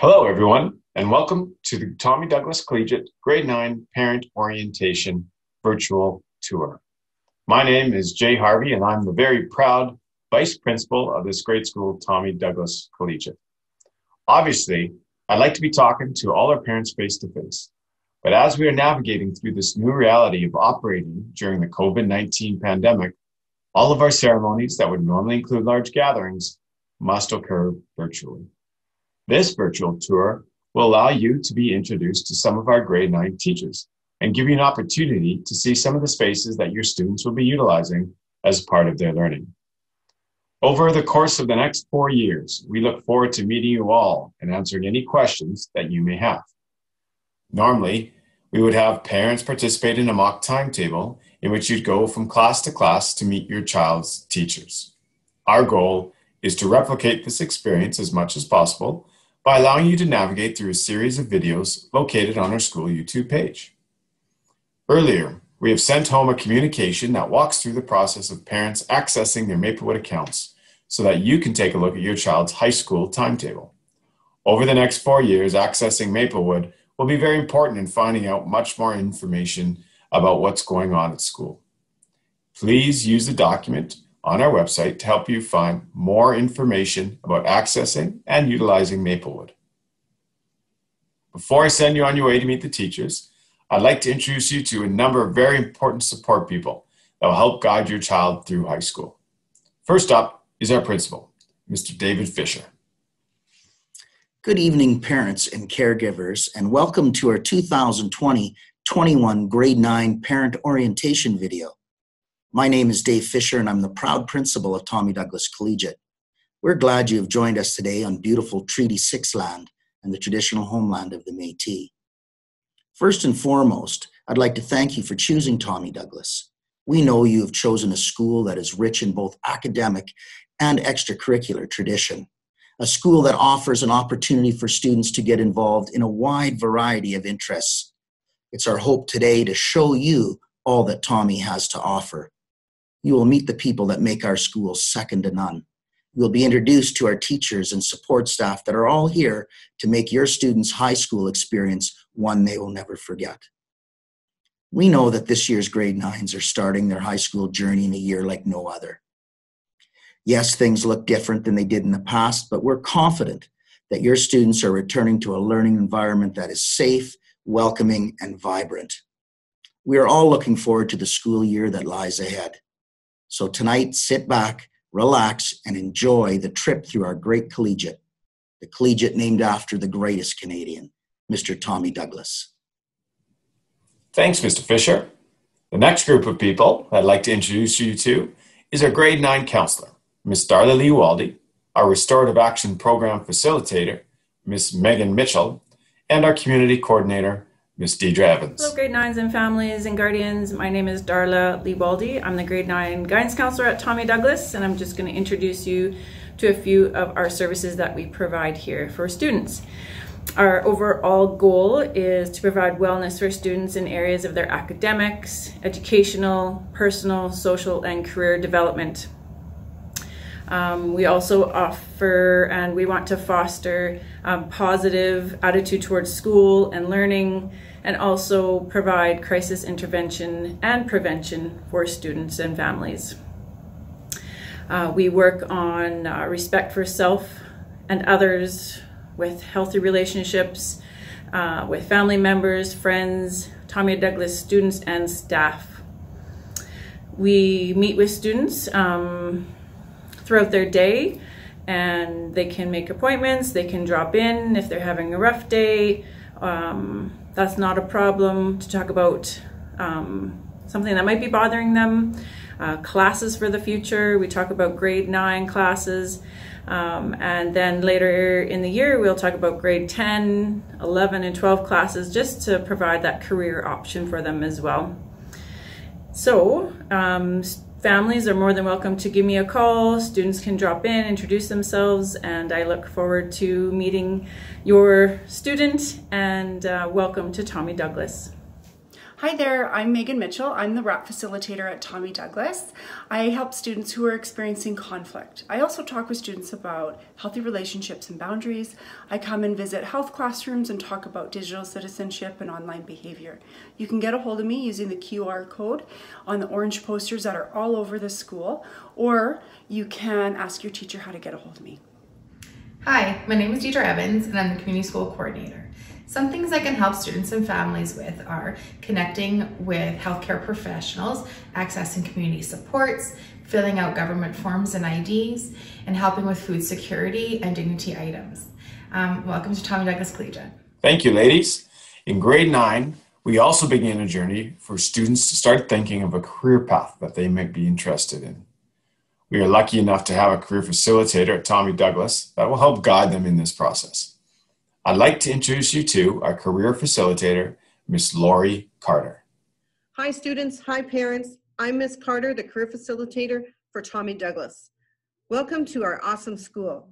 Hello, everyone, and welcome to the Tommy Douglas Collegiate Grade 9 Parent Orientation Virtual Tour. My name is Jay Harvey, and I'm the very proud Vice Principal of this great school, Tommy Douglas Collegiate. Obviously, I'd like to be talking to all our parents face to face, but as we are navigating through this new reality of operating during the COVID 19 pandemic, all of our ceremonies that would normally include large gatherings must occur virtually. This virtual tour will allow you to be introduced to some of our grade nine teachers and give you an opportunity to see some of the spaces that your students will be utilizing as part of their learning. Over the course of the next four years, we look forward to meeting you all and answering any questions that you may have. Normally, we would have parents participate in a mock timetable in which you'd go from class to class to meet your child's teachers. Our goal is to replicate this experience as much as possible by allowing you to navigate through a series of videos located on our school YouTube page. Earlier, we have sent home a communication that walks through the process of parents accessing their Maplewood accounts so that you can take a look at your child's high school timetable. Over the next four years, accessing Maplewood will be very important in finding out much more information about what's going on at school. Please use the document on our website to help you find more information about accessing and utilizing Maplewood. Before I send you on your way to meet the teachers, I'd like to introduce you to a number of very important support people that will help guide your child through high school. First up is our principal, Mr. David Fisher. Good evening, parents and caregivers, and welcome to our 2020 21 Grade 9 Parent Orientation video. My name is Dave Fisher, and I'm the proud principal of Tommy Douglas Collegiate. We're glad you have joined us today on beautiful Treaty 6 land and the traditional homeland of the Metis. First and foremost, I'd like to thank you for choosing Tommy Douglas. We know you have chosen a school that is rich in both academic and extracurricular tradition, a school that offers an opportunity for students to get involved in a wide variety of interests. It's our hope today to show you all that Tommy has to offer. You will meet the people that make our school second to none. You will be introduced to our teachers and support staff that are all here to make your students' high school experience one they will never forget. We know that this year's grade nines are starting their high school journey in a year like no other. Yes, things look different than they did in the past, but we're confident that your students are returning to a learning environment that is safe, welcoming, and vibrant. We are all looking forward to the school year that lies ahead. So tonight, sit back, relax, and enjoy the trip through our great collegiate, the collegiate named after the greatest Canadian, Mr. Tommy Douglas. Thanks, Mr. Fisher. The next group of people I'd like to introduce you to is our grade 9 counselor, Ms. Darla Lee Waldy, our Restorative Action Program facilitator, Ms. Megan Mitchell, and our community coordinator, Miss Deidre Evans. Hello, grade nines and families and guardians. My name is Darla Leebaldi. I'm the grade nine guidance counselor at Tommy Douglas, and I'm just going to introduce you to a few of our services that we provide here for students. Our overall goal is to provide wellness for students in areas of their academics, educational, personal, social, and career development. Um, we also offer and we want to foster um, positive attitude towards school and learning and also provide crisis intervention and prevention for students and families. Uh, we work on uh, respect for self and others with healthy relationships uh, with family members, friends, Tommy Douglas students, and staff. We meet with students um, throughout their day and they can make appointments, they can drop in if they're having a rough day. Um, that's not a problem to talk about um, something that might be bothering them. Uh, classes for the future, we talk about grade nine classes. Um, and then later in the year, we'll talk about grade 10, 11, and 12 classes just to provide that career option for them as well. So, um, families are more than welcome to give me a call. Students can drop in, introduce themselves, and I look forward to meeting your student and uh, welcome to Tommy Douglas. Hi there, I'm Megan Mitchell. I'm the RAP facilitator at Tommy Douglas. I help students who are experiencing conflict. I also talk with students about healthy relationships and boundaries. I come and visit health classrooms and talk about digital citizenship and online behavior. You can get a hold of me using the QR code on the orange posters that are all over the school, or you can ask your teacher how to get a hold of me. Hi, my name is Deidre Evans and I'm the Community School Coordinator. Some things I can help students and families with are connecting with healthcare professionals, accessing community supports, filling out government forms and IDs, and helping with food security and dignity items. Um, welcome to Tommy Douglas Collegiate. Thank you, ladies. In grade nine, we also began a journey for students to start thinking of a career path that they might be interested in. We are lucky enough to have a career facilitator at Tommy Douglas that will help guide them in this process. I'd like to introduce you to our career facilitator, Miss Lori Carter. Hi students, hi parents. I'm Miss Carter, the career facilitator for Tommy Douglas. Welcome to our awesome school.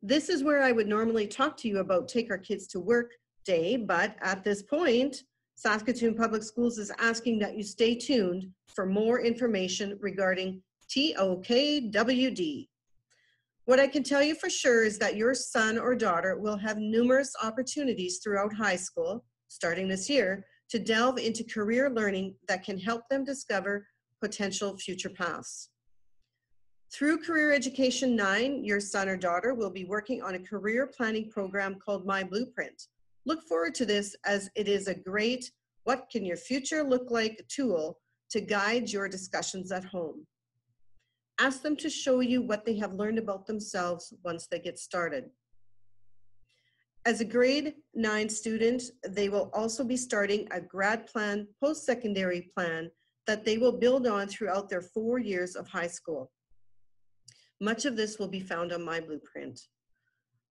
This is where I would normally talk to you about take our kids to work day, but at this point, Saskatoon Public Schools is asking that you stay tuned for more information regarding TOKWD. What I can tell you for sure is that your son or daughter will have numerous opportunities throughout high school, starting this year, to delve into career learning that can help them discover potential future paths. Through Career Education 9, your son or daughter will be working on a career planning program called My Blueprint. Look forward to this as it is a great What Can Your Future Look Like tool to guide your discussions at home. Ask them to show you what they have learned about themselves once they get started. As a grade nine student, they will also be starting a grad plan, post-secondary plan that they will build on throughout their four years of high school. Much of this will be found on my blueprint.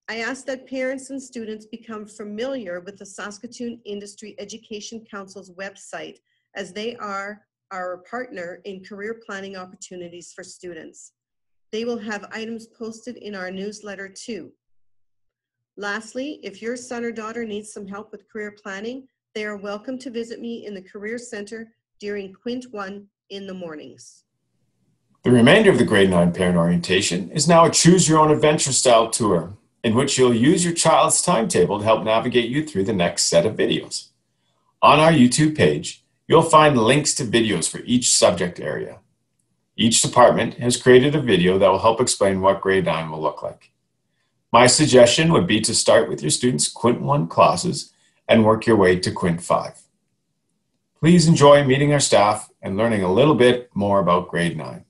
I ask that parents and students become familiar with the Saskatoon Industry Education Council's website as they are our partner in career planning opportunities for students. They will have items posted in our newsletter too. Lastly, if your son or daughter needs some help with career planning, they are welcome to visit me in the Career Center during Quint 1 in the mornings. The remainder of the grade 9 parent orientation is now a choose your own adventure style tour in which you'll use your child's timetable to help navigate you through the next set of videos. On our YouTube page, You'll find links to videos for each subject area. Each department has created a video that will help explain what grade 9 will look like. My suggestion would be to start with your students' Quint 1 classes and work your way to Quint 5. Please enjoy meeting our staff and learning a little bit more about grade 9.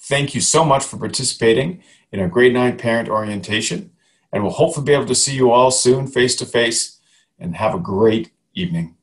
Thank you so much for participating in our grade 9 parent orientation and we'll hopefully be able to see you all soon face to face and have a great evening.